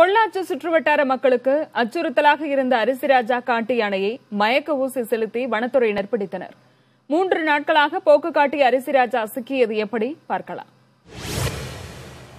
பொள்ளாச்சி சுற்றுவட்டார மக்களுக்கு அச்சுறுத்தலாக இருந்த அரிசிராஜா காட்டு யானையை மயக்க ஊசி செலுத்தி வனத்துறையினர் பிடித்தனர். மூன்று நாட்களாக போக்கு காட்டிய அரிசிராஜா சிக்கியது எப்படி? பார்க்கலாம்.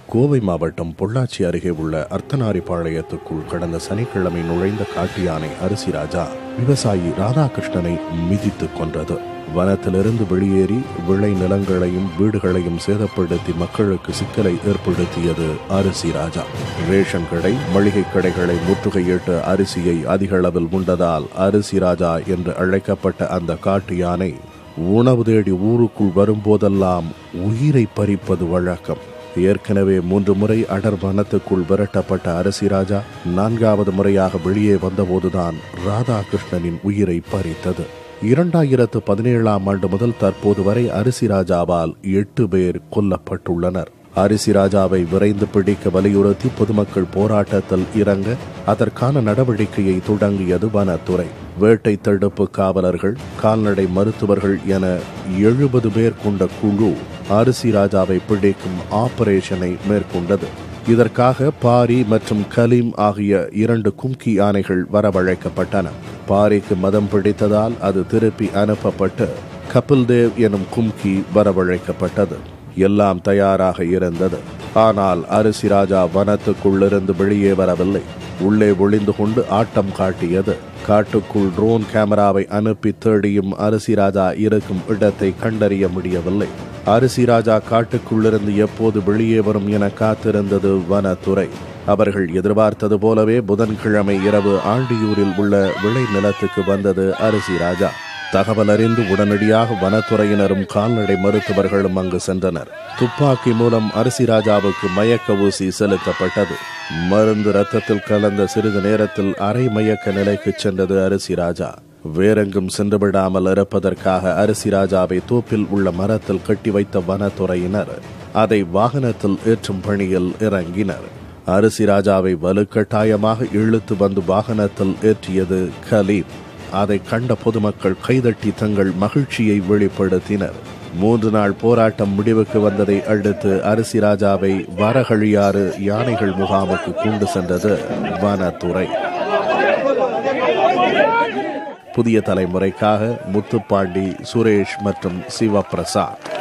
கோவை மாவட்டம் பொள்ளாச்சி அருகே உள்ள அர்த்தநாரிபாளையத்துக்குள் கடந்த சனிக்கிழமை நுழைந்த காட்டு யானை அரிசிராஜா விவசாயி ராதாகிருஷ்ணனை மிதித்துக் கொன்றது. வனத்திலிருந்து வெளியேறி விளை நிலங்களையும் வீடுகளையும் சேதப்படுத்தி மக்களுக்கு சிக்கலை ஏற்படுத்தியது அரிசி ராஜா. ரேஷன் கடை மளிகை கடைகளை முற்றுகையிட்டு அரிசியை அதிக அளவில் உண்டதால் அரிசி ராஜா என்று அழைக்கப்பட்ட அந்த காட்டு யானை உணவு தேடி ஊருக்குள் வரும்போதெல்லாம் உயிரை பறிப்பது வழக்கம். ஏற்கனவே மூன்று முறை அடர் வனத்துக்குள் விரட்டப்பட்ட அரசி ராஜா நான்காவது முறையாக வெளியே வந்தபோதுதான் ராதாகிருஷ்ணனின் உயிரை பறித்தது. இரண்டாயிரத்து பதினேழாம் ஆண்டு முதல் தற்போது வரை அரிசி ராஜாவால் எட்டு பேர் கொல்லப்பட்டுள்ளனர். அரிசி ராஜாவை விரைந்து பிடிக்க வலியுறுத்தி பொதுமக்கள் போராட்டத்தில் இறங்க அதற்கான நடவடிக்கையை தொடங்கியது வனத்துறை. வேட்டை தடுப்பு காவலர்கள் கால்நடை மருத்துவர்கள் என எழுபது பேர் கொண்ட குழு அரிசி ராஜாவை பிடிக்கும் ஆபரேஷனை மேற்கொண்டது. இதற்காக பாரி மற்றும் கலீம் ஆகிய இரண்டு கும்கி யானைகள் வரவழைக்கப்பட்டன. பாரிக்கு மதம் பிடித்ததால் அது திருப்பி அனுப்பப்பட்டு கபில் தேவ் எனும் கும்கி வரவழைக்கப்பட்டது. எல்லாம் தயாராக இருந்தது. ஆனால் அரிசி ராஜா வனத்துக்குள்ளிருந்து வெளியே வரவில்லை. உள்ளே ஒளிந்து கொண்டு ஆட்டம் காட்டியது. காட்டுக்குள் ட்ரோன் கேமராவை அனுப்பி தேடியும் அரிசி ராஜா இருக்கும் இடத்தை கண்டறிய முடியவில்லை. அரிசி ராஜா காட்டுக்குள்ளிருந்து எப்போது வெளியே வரும் என காத்திருந்தது வனத்துறை. அவர்கள் எதிர்பார்த்தது போலவே புதன்கிழமை இரவு ஆண்டியூரில் உள்ள விளை நிலத்துக்கு வந்தது அரிசி ராஜா. தகவல் அறிந்து உடனடியாக வனத்துறையினரும் கால்நடை மருத்துவர்களும் அங்கு சென்றனர். துப்பாக்கி மூலம் அரிசி ராஜாவுக்கு மயக்க ஊசி செலுத்தப்பட்டது. மருந்து ரத்தத்தில் கலந்த சிறிது நேரத்தில் அரை மயக்க நிலைக்கு சென்றது அரிசி ராஜா. வேறெங்கும் சென்று விடாமல் இருப்பதற்காக அரிசி ராஜாவை தோப்பில் உள்ள மரத்தில் கட்டி வைத்த வனத்துறையினர் அதை வாகனத்தில் ஏற்றும் பணியில் இறங்கினர். அரிசி ராஜாவை வலுக்கட்டாயமாக இழுத்து வந்து வாகனத்தில் ஏற்றியது கலீம் அதை கண்ட பொதுமக்கள் கைதட்டி தங்கள் மகிழ்ச்சியை வெளிப்படுத்தினர். மூன்று நாள் போராட்டம் முடிவுக்கு வந்ததை அடுத்து அரிசி ராஜாவை வரகழியாறு யானைகள் முகாமுக்கு கொண்டு சென்றது வனத்துறை. புதிய தலைமுறைக்காக முத்துப்பாண்டி சுரேஷ் மற்றும் சிவபிரசாத்.